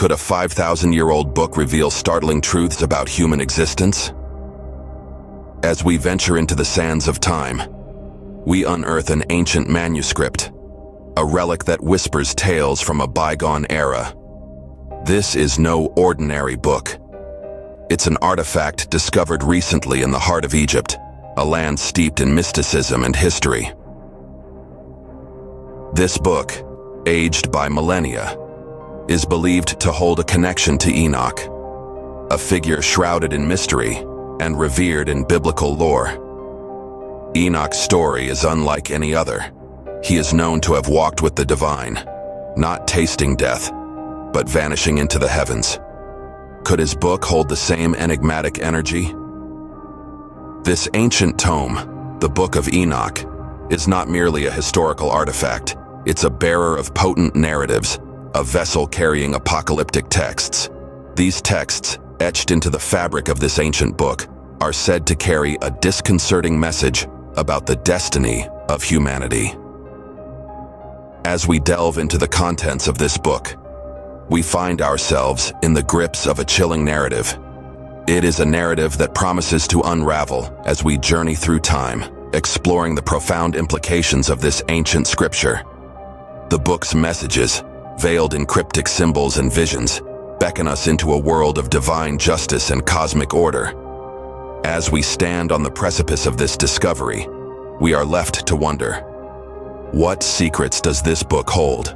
Could a 5,000-year-old book reveal startling truths about human existence? As we venture into the sands of time, we unearth an ancient manuscript, a relic that whispers tales from a bygone era. This is no ordinary book. It's an artifact discovered recently in the heart of Egypt, a land steeped in mysticism and history. This book, aged by millennia, is believed to hold a connection to Enoch, a figure shrouded in mystery and revered in biblical lore. Enoch's story is unlike any other. He is known to have walked with the divine, not tasting death, but vanishing into the heavens. Could his book hold the same enigmatic energy? This ancient tome, the Book of Enoch, is not merely a historical artifact. It's a bearer of potent narratives, a vessel carrying apocalyptic texts. These texts, etched into the fabric of this ancient book, are said to carry a disconcerting message about the destiny of humanity. As we delve into the contents of this book, we find ourselves in the grips of a chilling narrative. It is a narrative that promises to unravel as we journey through time, exploring the profound implications of this ancient scripture. The book's messages, veiled in cryptic symbols and visions, beckon us into a world of divine justice and cosmic order. As we stand on the precipice of this discovery, we are left to wonder, what secrets does this book hold?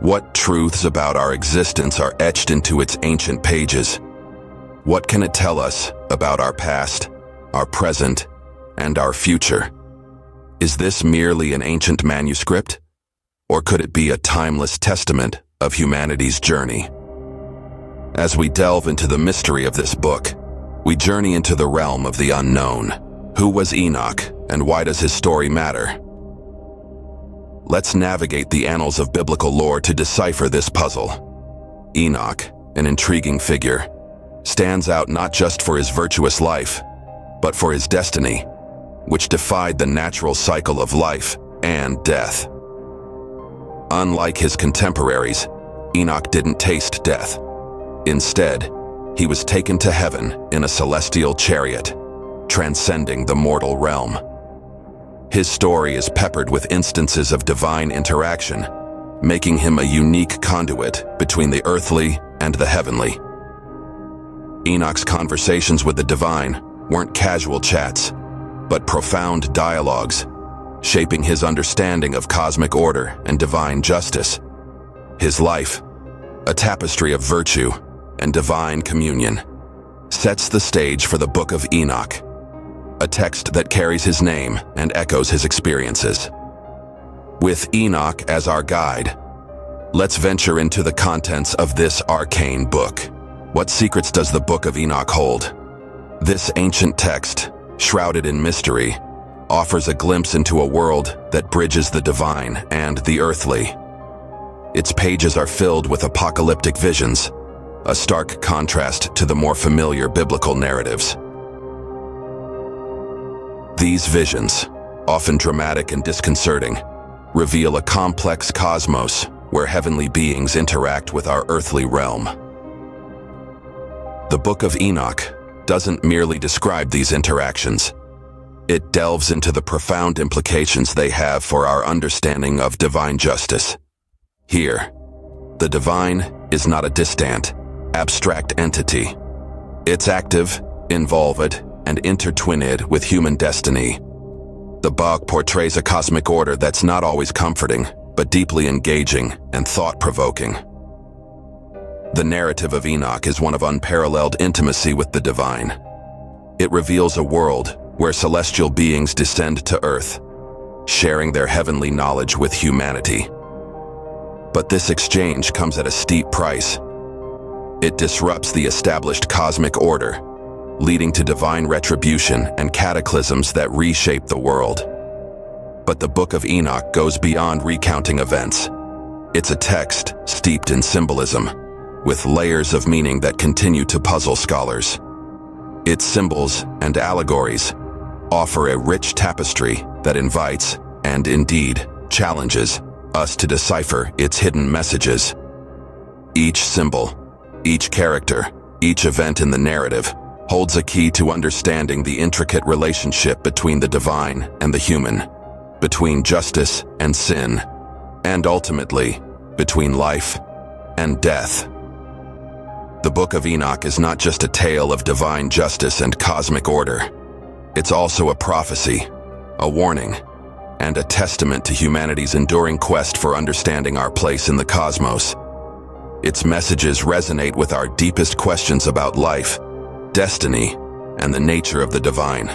What truths about our existence are etched into its ancient pages? What can it tell us about our past, our present, and our future? Is this merely an ancient manuscript? Or could it be a timeless testament of humanity's journey? As we delve into the mystery of this book, we journey into the realm of the unknown. Who was Enoch, and why does his story matter? Let's navigate the annals of biblical lore to decipher this puzzle. Enoch, an intriguing figure, stands out not just for his virtuous life, but for his destiny, which defied the natural cycle of life and death. Unlike his contemporaries, Enoch didn't taste death. Instead, he was taken to heaven in a celestial chariot, transcending the mortal realm. His story is peppered with instances of divine interaction, making him a unique conduit between the earthly and the heavenly. Enoch's conversations with the divine weren't casual chats, but profound dialogues shaping his understanding of cosmic order and divine justice. His life, a tapestry of virtue and divine communion, sets the stage for the Book of Enoch, a text that carries his name and echoes his experiences. With Enoch as our guide, let's venture into the contents of this arcane book. What secrets does the Book of Enoch hold? This ancient text, shrouded in mystery, offers a glimpse into a world that bridges the divine and the earthly. Its pages are filled with apocalyptic visions, a stark contrast to the more familiar biblical narratives. These visions, often dramatic and disconcerting, reveal a complex cosmos where heavenly beings interact with our earthly realm. The Book of Enoch doesn't merely describe these interactions, it delves into the profound implications they have for our understanding of divine justice. Here, the divine is not a distant, abstract entity. It's active, involved, and intertwined with human destiny. The book portrays a cosmic order that's not always comforting, but deeply engaging and thought-provoking. The narrative of Enoch is one of unparalleled intimacy with the divine. It reveals a world where celestial beings descend to Earth, sharing their heavenly knowledge with humanity. But this exchange comes at a steep price. It disrupts the established cosmic order, leading to divine retribution and cataclysms that reshape the world. But the Book of Enoch goes beyond recounting events. It's a text steeped in symbolism, with layers of meaning that continue to puzzle scholars. Its symbols and allegories offer a rich tapestry that invites, and indeed, challenges, us to decipher its hidden messages. Each symbol, each character, each event in the narrative holds a key to understanding the intricate relationship between the divine and the human, between justice and sin, and ultimately, between life and death. The Book of Enoch is not just a tale of divine justice and cosmic order. It's also a prophecy, a warning, and a testament to humanity's enduring quest for understanding our place in the cosmos. Its messages resonate with our deepest questions about life, destiny, and the nature of the divine.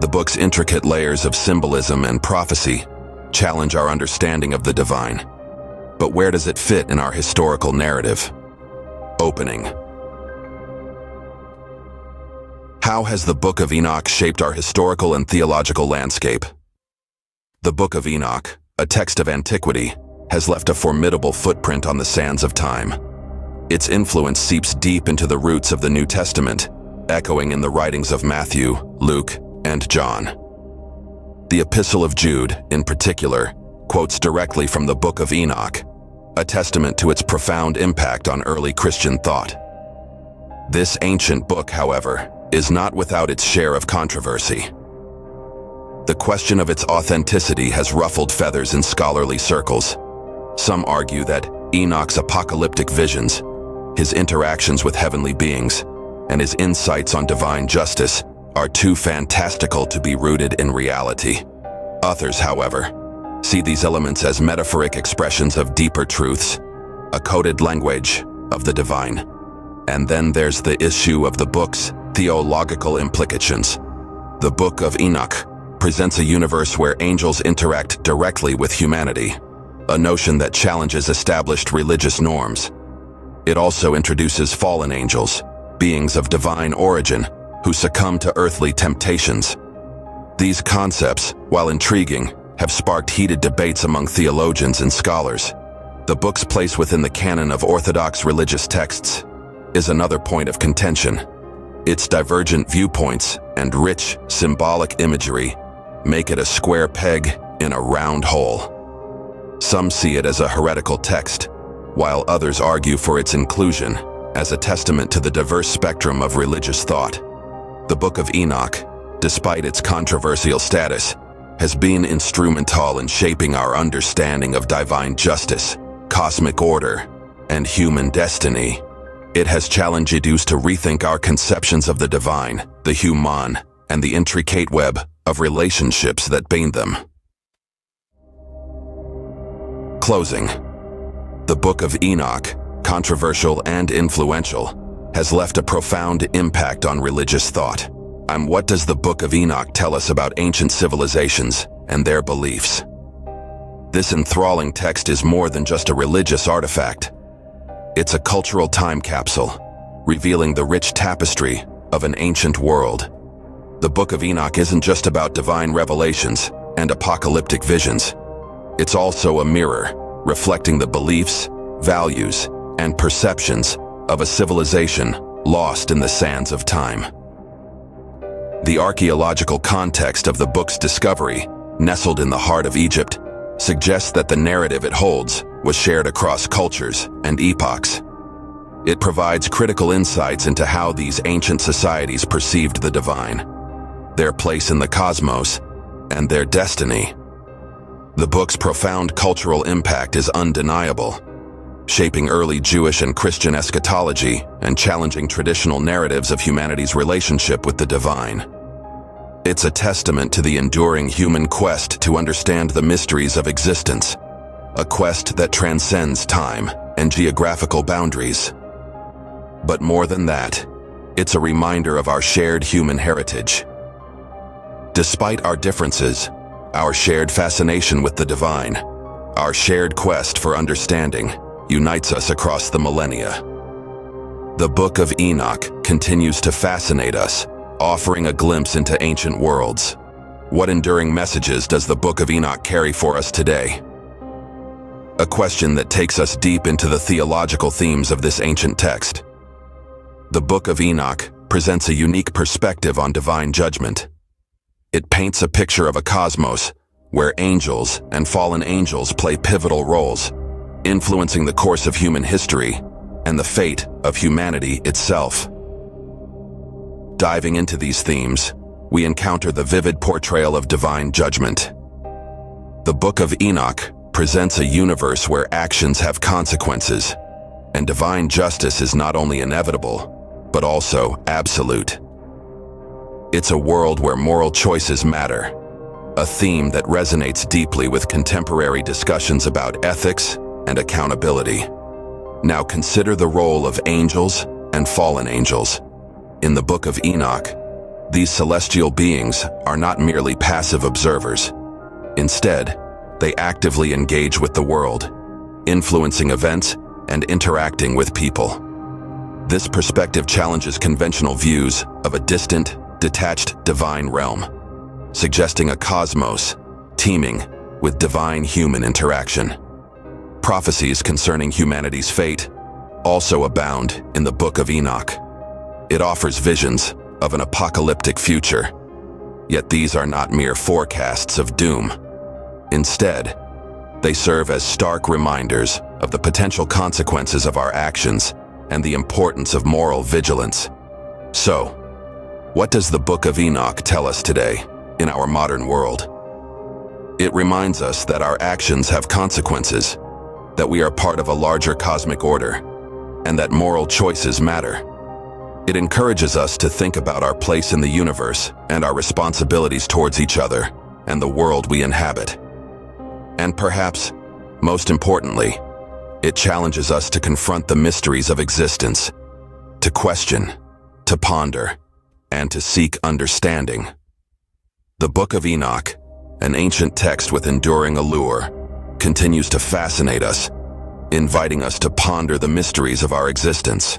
The book's intricate layers of symbolism and prophecy challenge our understanding of the divine. But where does it fit in our historical narrative? Opening. How has the Book of Enoch shaped our historical and theological landscape? The Book of Enoch, a text of antiquity, has left a formidable footprint on the sands of time. Its influence seeps deep into the roots of the New Testament, echoing in the writings of Matthew, Luke, and John. The Epistle of Jude, in particular, quotes directly from the Book of Enoch, a testament to its profound impact on early Christian thought. This ancient book, however, is not without its share of controversy. The question of its authenticity has ruffled feathers in scholarly circles. Some argue that Enoch's apocalyptic visions, his interactions with heavenly beings, and his insights on divine justice are too fantastical to be rooted in reality. Others, however, see these elements as metaphoric expressions of deeper truths, a coded language of the divine. And then there's the issue of the book's theological implications. The Book of Enoch presents a universe where angels interact directly with humanity, a notion that challenges established religious norms. It also introduces fallen angels, beings of divine origin, who succumb to earthly temptations. These concepts, while intriguing, have sparked heated debates among theologians and scholars. The book's place within the canon of orthodox religious texts is another point of contention. Its divergent viewpoints and rich, symbolic imagery make it a square peg in a round hole. Some see it as a heretical text, while others argue for its inclusion as a testament to the diverse spectrum of religious thought. The Book of Enoch, despite its controversial status, has been instrumental in shaping our understanding of divine justice, cosmic order, and human destiny. It has challenged us to rethink our conceptions of the divine, the human, and the intricate web of relationships that bind them. Closing. The Book of Enoch, controversial and influential, has left a profound impact on religious thought. And what does the Book of Enoch tell us about ancient civilizations and their beliefs? This enthralling text is more than just a religious artifact. It's a cultural time capsule, revealing the rich tapestry of an ancient world the Book of Enoch isn't just about divine revelations and apocalyptic visions. It's also a mirror, reflecting the beliefs, values, and perceptions of a civilization lost in the sands of time. The archaeological context of the book's discovery, nestled in the heart of Egypt, suggests that the narrative it holds was shared across cultures and epochs. It provides critical insights into how these ancient societies perceived the divine their place in the cosmos, and their destiny. The book's profound cultural impact is undeniable, shaping early Jewish and Christian eschatology and challenging traditional narratives of humanity's relationship with the divine. It's a testament to the enduring human quest to understand the mysteries of existence, a quest that transcends time and geographical boundaries. But more than that, it's a reminder of our shared human heritage Despite our differences, our shared fascination with the divine, our shared quest for understanding, unites us across the millennia. The Book of Enoch continues to fascinate us, offering a glimpse into ancient worlds. What enduring messages does the Book of Enoch carry for us today? A question that takes us deep into the theological themes of this ancient text. The Book of Enoch presents a unique perspective on divine judgment. It paints a picture of a cosmos where angels and fallen angels play pivotal roles, influencing the course of human history and the fate of humanity itself. Diving into these themes, we encounter the vivid portrayal of divine judgment. The Book of Enoch presents a universe where actions have consequences, and divine justice is not only inevitable, but also absolute. It's a world where moral choices matter, a theme that resonates deeply with contemporary discussions about ethics and accountability. Now consider the role of angels and fallen angels. In the Book of Enoch, these celestial beings are not merely passive observers. Instead, they actively engage with the world, influencing events and interacting with people. This perspective challenges conventional views of a distant, detached divine realm, suggesting a cosmos teeming with divine human interaction. Prophecies concerning humanity's fate also abound in the Book of Enoch. It offers visions of an apocalyptic future, yet these are not mere forecasts of doom. Instead, they serve as stark reminders of the potential consequences of our actions and the importance of moral vigilance. So, what does the Book of Enoch tell us today in our modern world? It reminds us that our actions have consequences, that we are part of a larger cosmic order, and that moral choices matter. It encourages us to think about our place in the universe and our responsibilities towards each other and the world we inhabit. And perhaps, most importantly, it challenges us to confront the mysteries of existence, to question, to ponder, and to seek understanding. The Book of Enoch, an ancient text with enduring allure, continues to fascinate us, inviting us to ponder the mysteries of our existence.